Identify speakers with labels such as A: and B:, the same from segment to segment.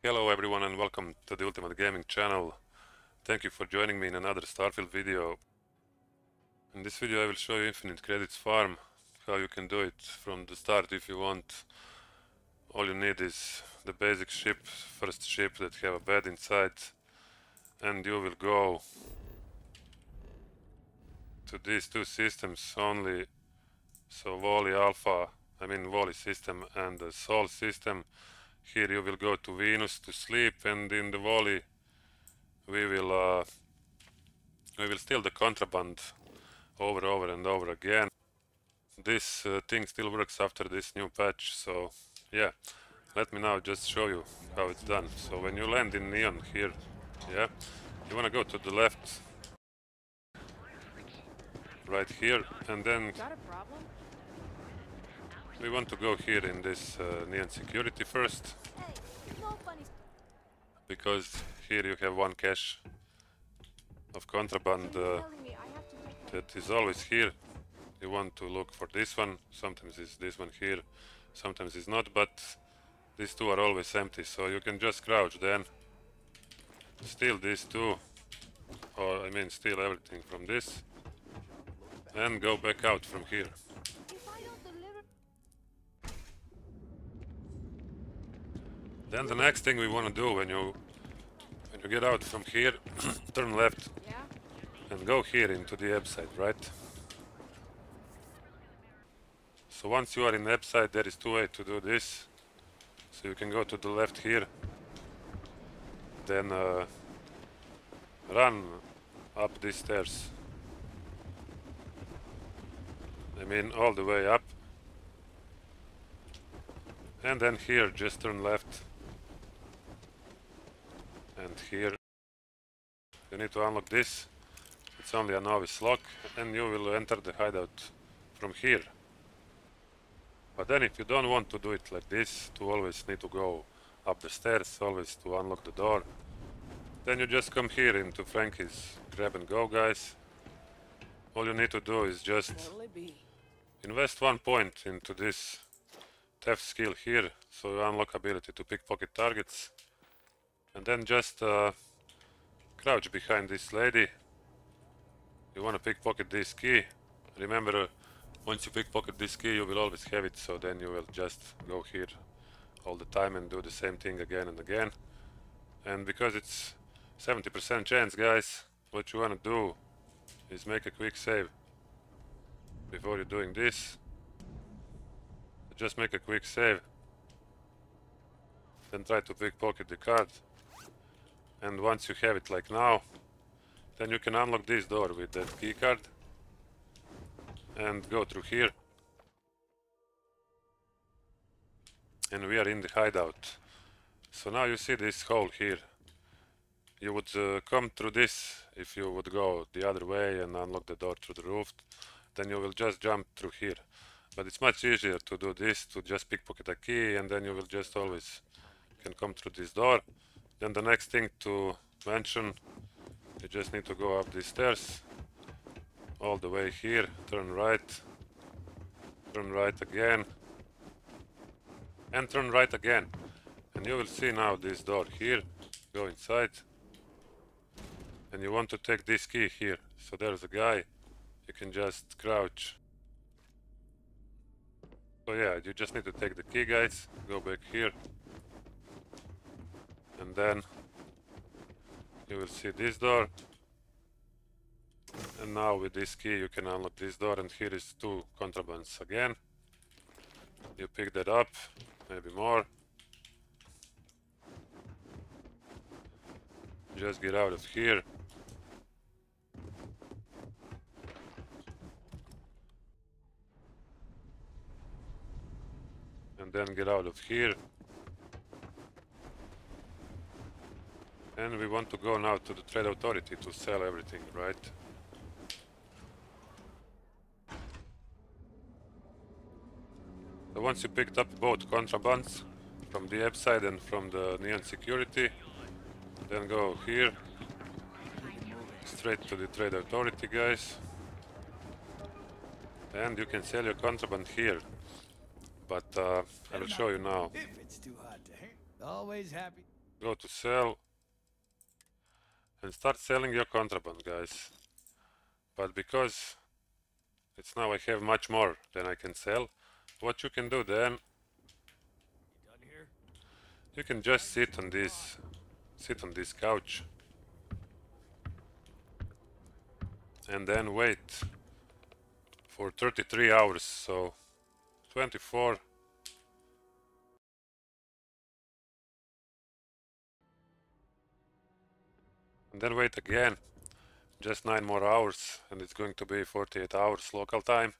A: Hello everyone and welcome to the Ultimate Gaming channel. Thank you for joining me in another Starfield video. In this video I will show you Infinite Credits Farm, how you can do it from the start if you want. All you need is the basic ship, first ship that have a bed inside and you will go to these two systems only, so Volii Alpha, I mean Volii system and the Sol system here you will go to Venus to sleep and in the valley we will uh, we will steal the contraband over over and over again. This uh, thing still works after this new patch so yeah let me now just show you how it's done. So when you land in Neon here yeah you wanna go to the left right here and then? We want to go here in this uh, Neon security first because here you have one cache of contraband uh, that is always here. You want to look for this one, sometimes it's this one here, sometimes it's not, but these two are always empty, so you can just crouch then, steal these two, or I mean steal everything from this, and go back out from here. Then the next thing we want to do when you when you get out from here, turn left
B: yeah?
A: and go here into the Ebbside, right? So once you are in the Ebbside, there is two ways to do this. So you can go to the left here, then uh, run up these stairs. I mean all the way up. And then here, just turn left. Here, you need to unlock this. It's only a novice lock and you will enter the hideout from here. But then if you don't want to do it like this, to always need to go up the stairs, always to unlock the door, then you just come here into Frankie's grab and go guys. All you need to do is just invest one point into this theft skill here, so you unlock ability to pickpocket targets. And then just uh, crouch behind this lady. You wanna pickpocket this key. Remember, uh, once you pickpocket this key, you will always have it, so then you will just go here all the time and do the same thing again and again. And because it's 70% chance, guys, what you wanna do is make a quick save before you're doing this. Just make a quick save. Then try to pickpocket the card. And once you have it like now, then you can unlock this door with that key card and go through here. And we are in the hideout. So now you see this hole here. You would uh, come through this if you would go the other way and unlock the door through the roof. Then you will just jump through here. But it's much easier to do this, to just pickpocket a key and then you will just always can come through this door. Then the next thing to mention, you just need to go up these stairs all the way here, turn right, turn right again, and turn right again. And you will see now this door here, go inside, and you want to take this key here. So there's a guy, you can just crouch. So yeah, you just need to take the key guys, go back here, and then you will see this door. And now with this key you can unlock this door. And here is two contrabands again. You pick that up maybe more. Just get out of here. And then get out of here And we want to go now to the trade authority to sell everything, right? So once you picked up both contrabands from the Ebbside and from the Neon security, then go here, straight to the trade authority guys. And you can sell your contraband here. But uh, I will show you now.
C: If it's too hot to. Always happy.
A: go to sell and start selling your contraband guys. But because it's now I have much more than I can sell what you can do then you can just sit on this sit on this couch and then wait for 33 hours. So 24 and then wait again. Just 9 more hours and it's going to be 48 hours local time.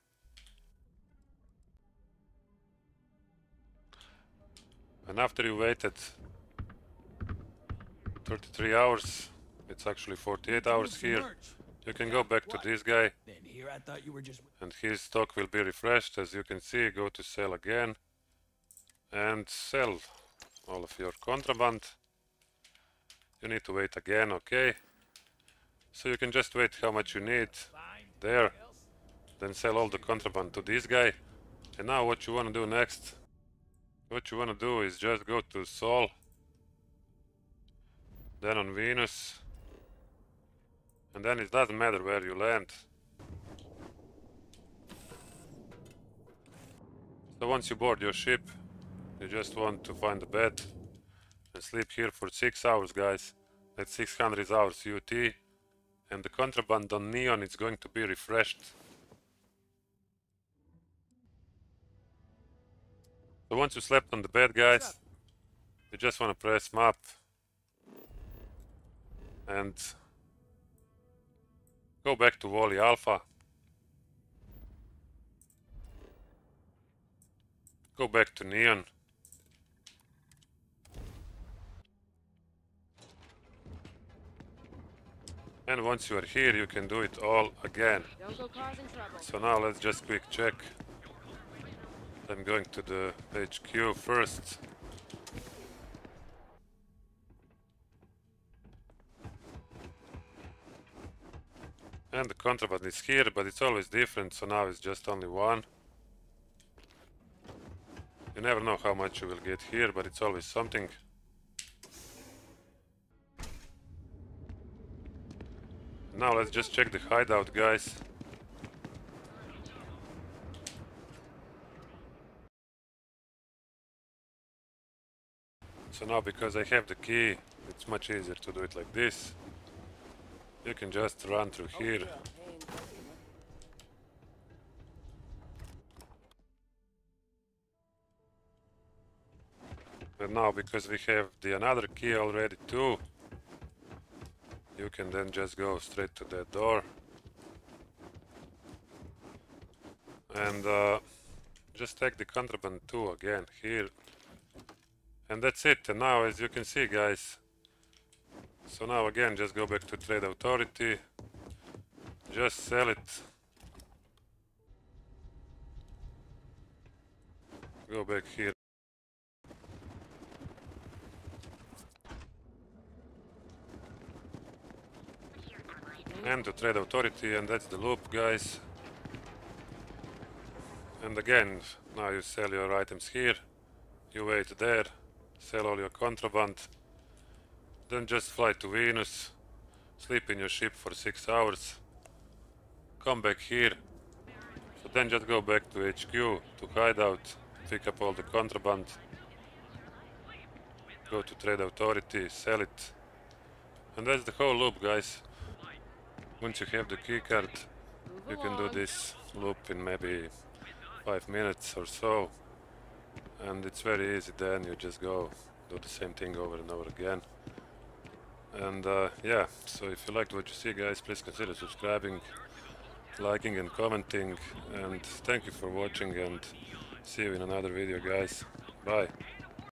A: And after you waited 33 hours it's actually 48 hours here. you can go back to this guy.
C: Then here I thought you were just
A: and his stock will be refreshed as you can see. Go to sell again. And sell all of your contraband you need to wait again okay? So you can just wait how much you need there then sell all the contraband to this guy. And now what you want to do next? What you want to do is just go to Sol then on Venus and then it doesn't matter where you land. So once you board your ship you just want to find a bed and sleep here for 6 hours guys that's 600 hours UT and the contraband on Neon is going to be refreshed So once you slept on the bed, guys, you just want to press map and go back to Volii Alpha. Go back to Neon. And once you are here, you can do it all again.
B: Don't go causing trouble.
A: So now let's just quick check. I'm going to the HQ first. And the contraband is here, but it's always different, so now it's just only one. You never know how much you will get here, but it's always something. Now let's just check the hideout, guys. So now because I have the key, it's much easier to do it like this. You can just run through here. And now because we have the another key already too, you can then just go straight to that door. And uh, just take the contraband too again here and that's it. And now as you can see guys so now again just go back to trade authority. Just sell it. Go back here and to trade authority and that's the loop guys and again now you sell your items here you wait there sell all your contraband, then just fly to Venus, sleep in your ship for 6 hours, come back here, so then just go back to HQ, to hideout, pick up all the contraband, go to Trade Authority, sell it, and that's the whole loop guys. Once you have the keycard, you can do this loop in maybe 5 minutes or so. And it's very easy then you just go do the same thing over and over again. And uh, yeah so if you liked what you see guys please consider subscribing liking and commenting. And thank you for watching and see you in another video guys. Bye